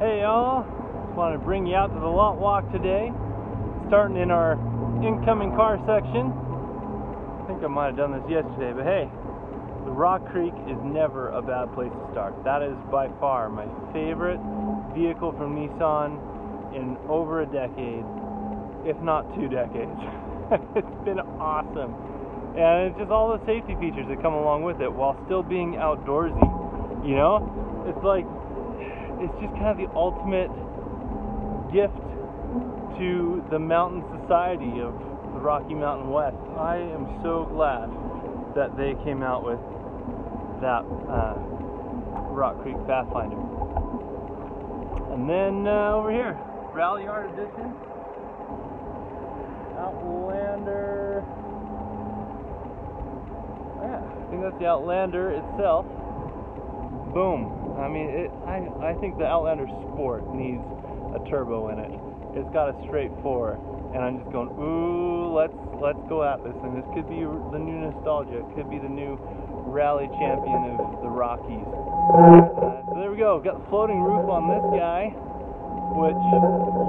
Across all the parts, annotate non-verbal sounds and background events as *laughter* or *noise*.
Hey y'all, just wanted to bring you out to the lot walk today. Starting in our incoming car section. I think I might have done this yesterday, but hey, the Rock Creek is never a bad place to start. That is by far my favorite vehicle from Nissan in over a decade, if not two decades. *laughs* it's been awesome. And it's just all the safety features that come along with it while still being outdoorsy. You know? It's like, it's just kind of the ultimate gift to the mountain society of the Rocky Mountain West. I am so glad that they came out with that uh, Rock Creek Pathfinder. And then uh, over here, Ralliart Edition, Outlander. Yeah, I think that's the Outlander itself. Boom. I mean, it, I, I think the Outlander Sport needs a turbo in it. It's got a straight four, and I'm just going, ooh, let's let's go at this. And this could be the new nostalgia. It could be the new rally champion of the Rockies. Uh, so there we go. Got the floating roof on this guy, which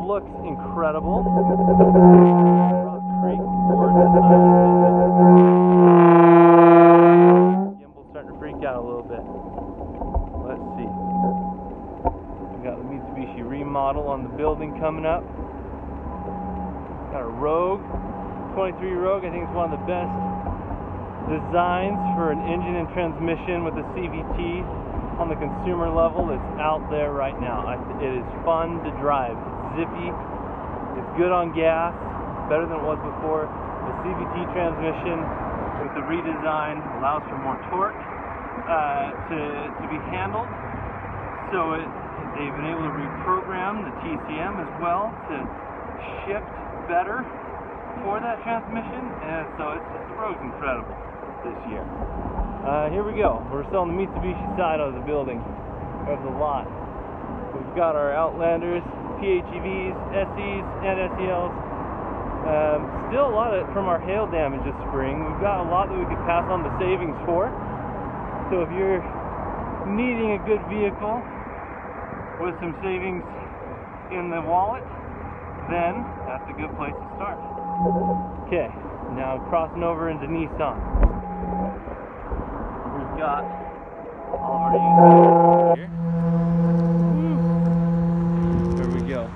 looks incredible. Rock Creek Got a Rogue, 23 Rogue. I think it's one of the best designs for an engine and transmission with a CVT on the consumer level that's out there right now. It is fun to drive. It's zippy. It's good on gas, better than it was before. The CVT transmission with the redesign allows for more torque uh, to, to be handled. So it, they've been able to reprogram the TCM as well to shift better for that transmission, and so it's just the incredible this year. Uh, here we go. We're still on the Mitsubishi side of the building, of the lot. We've got our Outlanders, PHEVs, SEs, and SELs. Um, still a lot of, from our hail damage this spring. We've got a lot that we could pass on the savings for. So if you're needing a good vehicle with some savings in the wallet, then that's a good place to start. Okay, now crossing over into Nissan. We've got our here. There we go.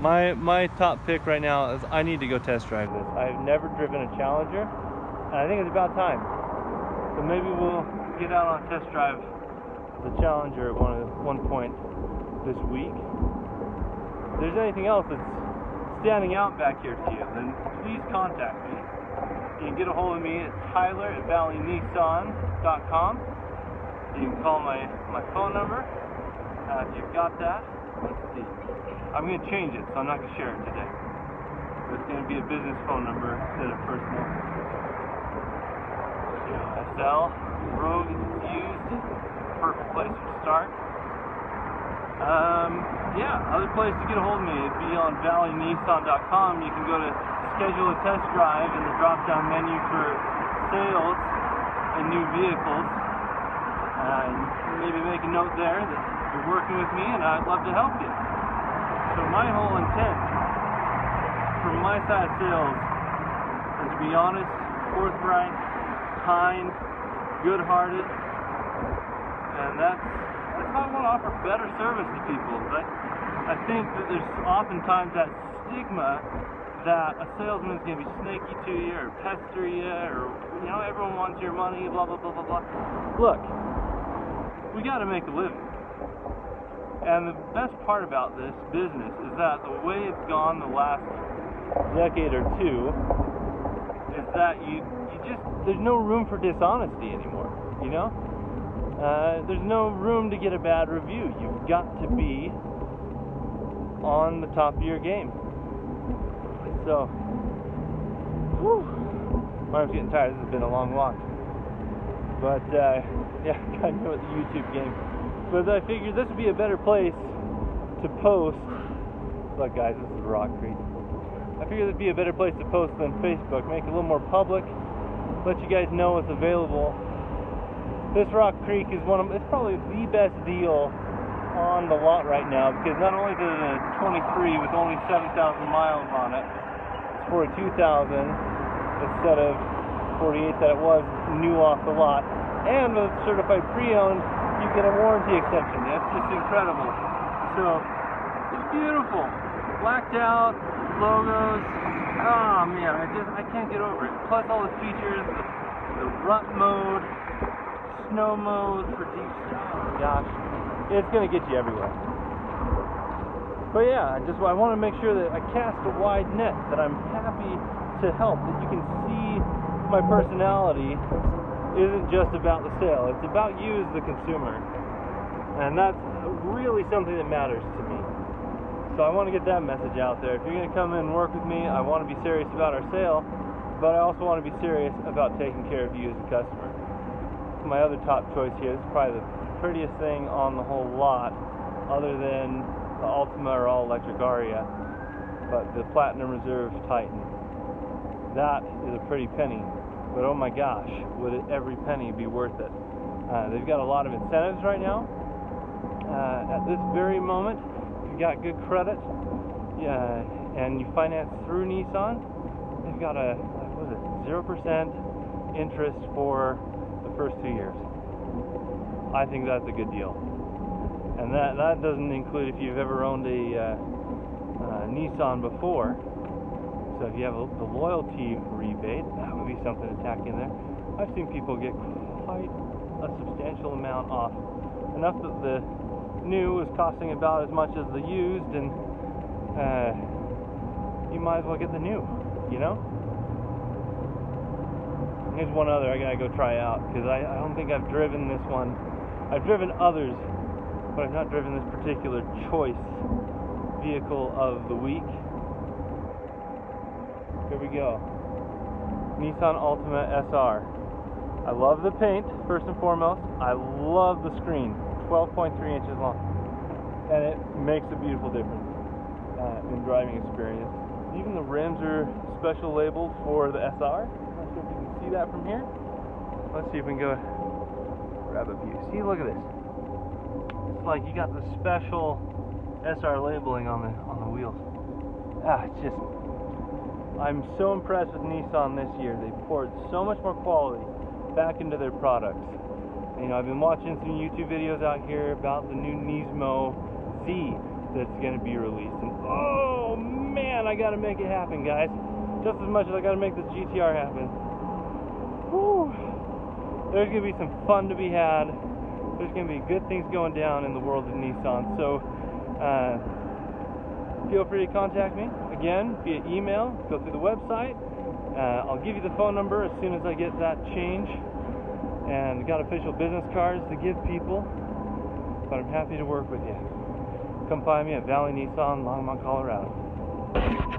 My my top pick right now is I need to go test drive this. I've never driven a Challenger, and I think it's about time. So maybe we'll get out on test drive the Challenger at one one point this week. If there's anything else that's standing out back here to you, then please contact me. You can get a hold of me at tyler at valleynissan.com. You can call my, my phone number uh, if you've got that. Let's see. I'm going to change it, so I'm not going to share it today. It's going to be a business phone number instead of personal. SL, Rogue used, perfect place to start. Um, yeah, other place to get a hold of me would be on valleynissan.com. You can go to schedule a test drive in the drop-down menu for sales and new vehicles. Uh, and maybe make a note there that you're working with me and I'd love to help you. So my whole intent from my side of sales is to be honest, forthright, kind, good-hearted, and that's I want to offer better service to people. But I think that there's oftentimes that stigma that a salesman is gonna be snaky to you or pester you or you know everyone wants your money, blah blah blah blah blah. Look, we got to make a living. And the best part about this business is that the way it's gone the last decade or two is that you you just there's no room for dishonesty anymore. You know, uh, there's no room to get a bad review. You've got to be on the top of your game. So, whew, my arm's getting tired. This has been a long walk. But uh, *laughs* yeah, *laughs* kind of with the YouTube game. But I figured this would be a better place to post. Look, guys, this is Rock Creek. I figured it'd be a better place to post than Facebook. Make it a little more public. Let you guys know what's available. This Rock Creek is one of it's probably the best deal on the lot right now because not only is it a 23 with only 7,000 miles on it, it's 42,000 instead of 48 that it was new off the lot. And with certified pre-owned, you get a warranty extension. That's just incredible. So it's beautiful. Blacked out logos. Oh man, I just I can't get over it. Plus all the features, the, the rut mode, snow mode for deep gosh, it's gonna get you everywhere. But yeah, I just I want to make sure that I cast a wide net. That I'm happy to help. That you can see my personality isn't just about the sale. It's about you as the consumer, and that's really something that matters to me. So I want to get that message out there. If you're to come in and work with me, I want to be serious about our sale, but I also want to be serious about taking care of you as a customer. My other top choice here is probably the prettiest thing on the whole lot, other than the Altima or all electric Ariya, but the Platinum Reserve Titan. That is a pretty penny, but oh my gosh, would it, every penny be worth it? Uh, they've got a lot of incentives right now. Uh, at this very moment, if you've got good credit, yeah, and you finance through Nissan, they've got a what was it zero percent interest for the first two years. I think that's a good deal, and that that doesn't include if you've ever owned a uh, uh, Nissan before. So if you have a, the loyalty rebate, that would be something to tack in there. I've seen people get quite a substantial amount off, enough that the new is costing about as much as the used, and uh, you might as well get the new, you know? Here's one other I gotta go try out because I, I don't think I've driven this one. I've driven others, but I've not driven this particular choice vehicle of the week. Here we go. Nissan Altima SR. I love the paint, first and foremost. I love the screen. 12.3 inches long. And it makes a beautiful difference uh, in driving experience. Even the rims are special labeled for the SR. see that from here. Let's see if we can go grab a view. See, look at this. It's like you got the special SR labeling on the on the wheels. Ah, it's just I'm so impressed with Nissan this year. They poured so much more quality back into their products. You know, I've been watching some YouTube videos out here about the new Nismo Z that's going to be released. And oh man, I got to make it happen, guys. Just as much as I got to make this GTR happen. Whew. There's going to be some fun to be had. There's going to be good things going down in the world of Nissan. So, uh, feel free to contact me again via email. Go through the website. Uh, I'll give you the phone number as soon as I get that change and got official business cards to give people. But I'm happy to work with you. Come find me at Valley Nissan, Longmont, Colorado.